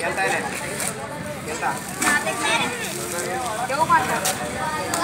ಹೇಳ್ತಾ ಇದೆ ಹೇಳ್ತಾ ಯೋಗ ಮಾಡ್ತಾರೆ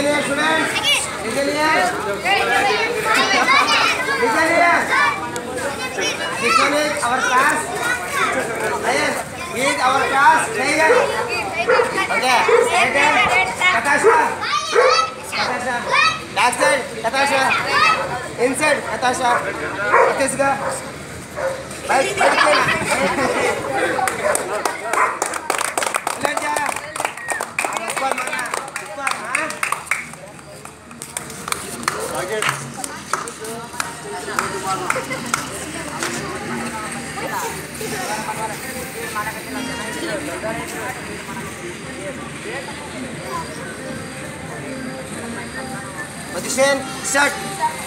लिए इसके लिए इसके लिए our class yes is our class नहीं है okay second Natasha Natasha back side Natasha inside Natasha Natasha Baik, baik baik. Belanja. Mana? Ha? Start!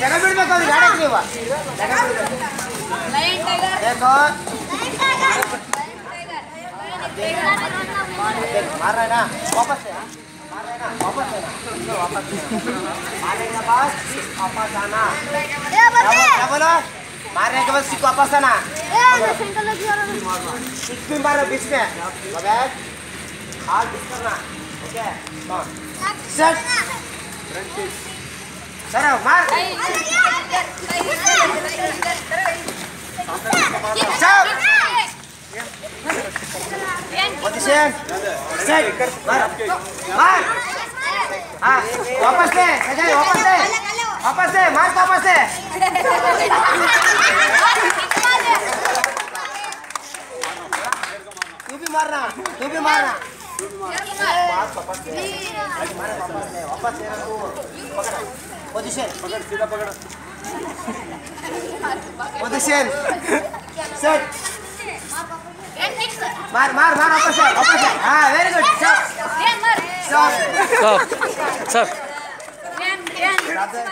ಜಗ ಬಿಡ್ಬೇಕು ಅದು ಗಾಡಿ ನೀವು ಜಗ ಬಿಡ್ಬೇಕು देखो मार रहा है ना वापस से हाँ? मार रहा है ना वापस से ना वापस से मारने के बाद वापस आना क्या बोल- क्या बोलो मारने के बाद सिर्फ वापस आना सिक्स भी मारो बीच में बैग हाथ बीच करना ओके सेट सर मार Stop. Position. Set. मार। मार। हाँ वापस से अजय, वापस से वापस से मार, वापस से तू भी मारना, तू भी मारना। मार वापस मार वापस से तू पोजीशन पकड़ सीधा पकड़ position set Mar, Mar, Mar, opposite, opposite. Ah, very good. Stop.